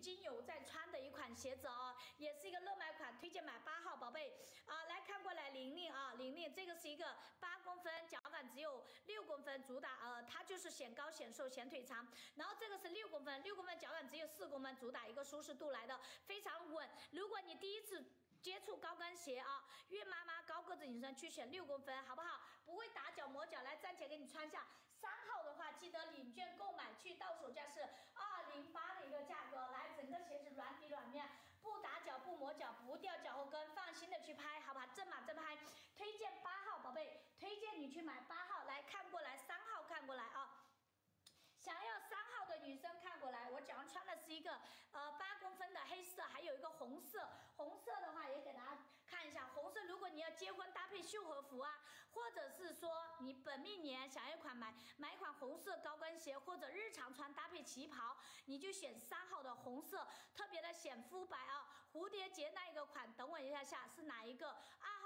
经有在穿的一款鞋子哦，也是一个热卖款，推荐买八号宝贝啊。来看过来，玲玲啊，玲玲，这个是一个八公分，脚感只有六公分，主打呃，它就是显高显瘦显腿长。然后这个是六公分，六公分脚感只有四公分，主打一个舒适度来的非常稳。如果你第一次。接触高跟鞋啊，孕妈妈高个子女生去选六公分，好不好？不会打脚磨脚，来站起来给你穿下。三号的话，记得领券购买，去到手价是二零八的一个价格。来，整个鞋子软底软面，不打脚不磨脚，不掉脚后跟，放心的去拍，好吧？正码正拍，推荐八号宝贝，推荐你去买八号，来看过来，三号看过来啊。想要三号的女生看过来，我脚上穿的是一个呃八公分的黑色，还有一个红色。红色的话也给大家看一下，红色如果你要结婚搭配秀禾服啊，你本命年想要一款买买一款红色高跟鞋，或者日常穿搭配旗袍，你就选三号的红色，特别的显肤白啊。蝴蝶结那一个款，等我一下下是哪一个？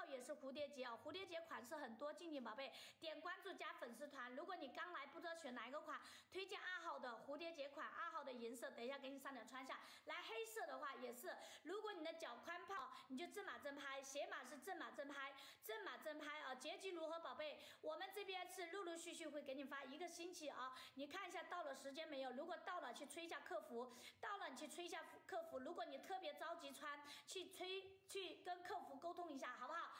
也是蝴蝶结啊，蝴蝶结款式很多，静静宝贝点关注加粉丝团。如果你刚来不知道选哪一个款，推。荐二号的蝴蝶结款，二号的颜色，等一下给你上脚穿下来。黑色的话也是，如果你的脚宽胖，你就正码正拍，鞋码是正码正拍，正码正拍啊。结局如何，宝贝？我们这边是陆陆续续会给你发一个星期啊，你看一下到了时间没有？如果到了，去催一下客服；到了，你去催一下客服。如果你特别着急穿，去催去跟客服沟通一下，好不好？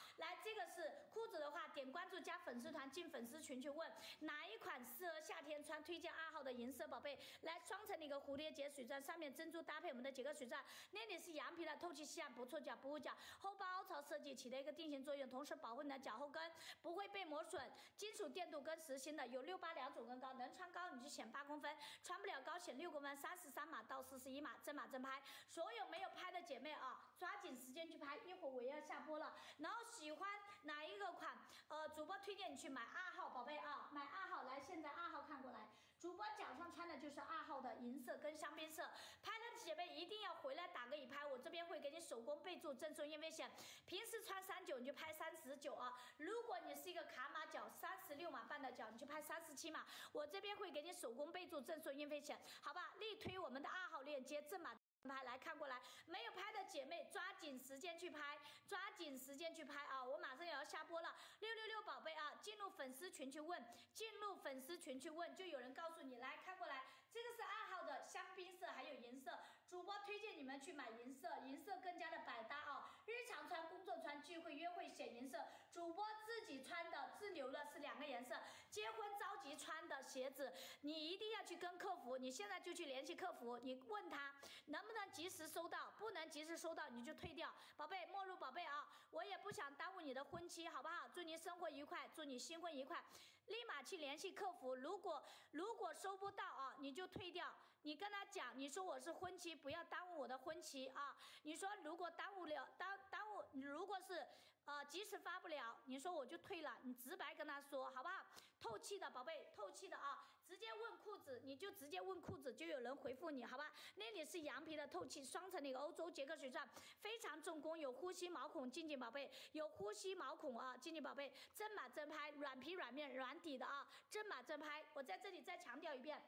点关注加粉丝团，进粉丝群去问哪一款适合夏天穿，推荐。号的银色宝贝，来双层的一个蝴蝶结水钻，上面珍珠搭配我们的几个水钻，那里是羊皮的，透气吸汗，不搓脚不捂脚，后包凹槽设计起到一个定型作用，同时保护你的脚后跟不会被磨损，金属电镀跟实心的，有六八两种跟高，能穿高你就选八公分，穿不了高选六公分，三十三码到四十一码，正码正拍，所有没有拍的姐妹啊，抓紧时间去拍，一会儿我要下播了，然后喜欢哪一个款，呃，主播推荐你去买二号宝贝啊，买二号来，现在二号看过来，主播。脚上穿的就是二号的银色跟香槟色，拍的姐妹一定要回来打个已拍，我这边会给你手工备注赠送运费险。平时穿三九你就拍三十九啊，如果你是一个卡码脚三十六码半的脚，你就拍三十七码，我这边会给你手工备注赠送运费险，好吧？力推我们的二号链接正码。拍来看过来，没有拍的姐妹抓紧时间去拍，抓紧时间去拍啊！我马上也要下播了，六六六宝贝啊，进入粉丝群去问，进入粉丝群去问，就有人告诉你来看过来，这个是二号的香槟色，还有银色，主播推荐你们去买银色，银色更加的百搭啊！日常穿、工作穿、聚会约会选银色，主播自己穿的自留的是两个颜色，结婚着急穿的鞋子，你一定要去跟客服，你现在就去联系客服，你问他能不能。及时收到，不能及时收到你就退掉，宝贝，莫入宝贝啊！我也不想耽误你的婚期，好不好？祝你生活愉快，祝你新婚愉快，立马去联系客服。如果如果收不到啊，你就退掉。你跟他讲，你说我是婚期，不要耽误我的婚期啊。你说如果耽误了，耽耽误，如果是呃及时发不了，你说我就退了，你直白跟他说，好？气的宝贝，透气的啊，直接问裤子，你就直接问裤子，就有人回复你，好吧？那里是羊皮的。透气双层的一个欧洲杰克水钻，非常重工，有呼吸毛孔，静静宝贝有呼吸毛孔啊，静静宝贝正码正拍，软皮软面软底的啊，正码正拍，我在这里再强调一遍。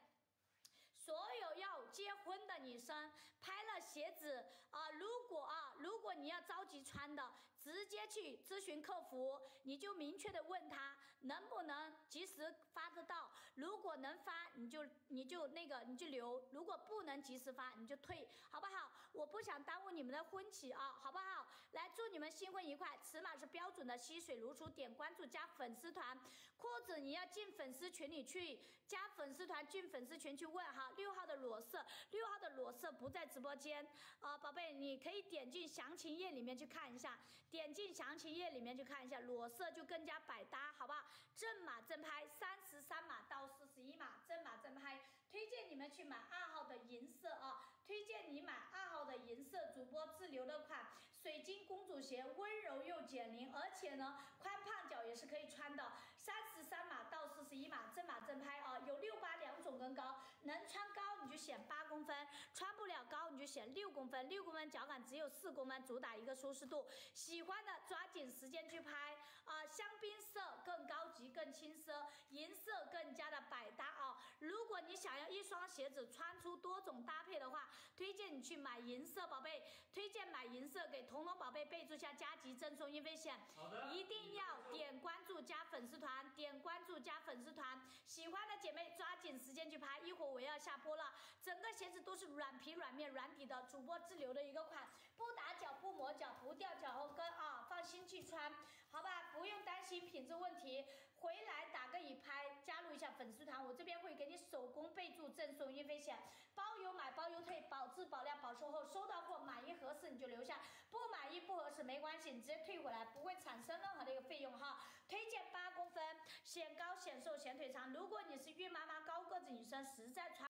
所有要结婚的女生拍了鞋子啊，如果啊，如果你要着急穿的，直接去咨询客服，你就明确的问他能不能及时发得到。如果能发，你就你就那个你就留；如果不能及时发，你就退，好不好？我不想耽误你们的婚期啊，好不好？来祝你们新婚愉快，尺码是标准的吸水如初，点关注加粉丝团，裤子你要进粉丝群里去加粉丝团，进粉丝群去问哈。六号的裸色，六号的裸色不在直播间啊，宝贝，你可以点进详情页里面去看一下，点点进详情页里面去看一下，裸色就更加百搭，好不好？正码正拍，三十三码到四十一码，正码正拍，推荐你们去买二号的银色啊，推荐你买二号的银色，主播自留的款，水晶公主鞋，温柔又减龄，而且呢，宽胖脚也是可以穿的，三十三码到四十一码，正码正拍啊，有六八两种跟高，能穿。高你就选八公分，穿不了高你就选六公分，六公分脚感只有四公分，主打一个舒适度。喜欢的抓紧时间去拍啊！香槟色更高级、更轻奢，银色更加的百搭啊！如果你想要一双鞋子穿出多种搭配的话，推荐你去买银色，宝贝，推荐买银色，给彤彤宝贝备注下加急赠送运费险。好的，一定要点关注加粉丝团，点关注加粉丝团，喜欢的姐妹抓紧时间去拍，一会儿我要下播了。整个鞋子都是软皮软面软底的，主播自留的一个款，不打脚不磨脚不掉脚后跟啊，放心去穿，好吧，不用担心品质问题。回来打个已拍，加入一下粉丝团，我这边会给你手工备注赠送运费险，包邮买包邮退，保质保量保售后，收到货满意合适你就留下，不满意不合适没关系，你直接退回来，不会产生任何的一个费用哈。推荐八公分，显高显瘦显腿长。如果你是孕妈妈高个子女生，实在穿。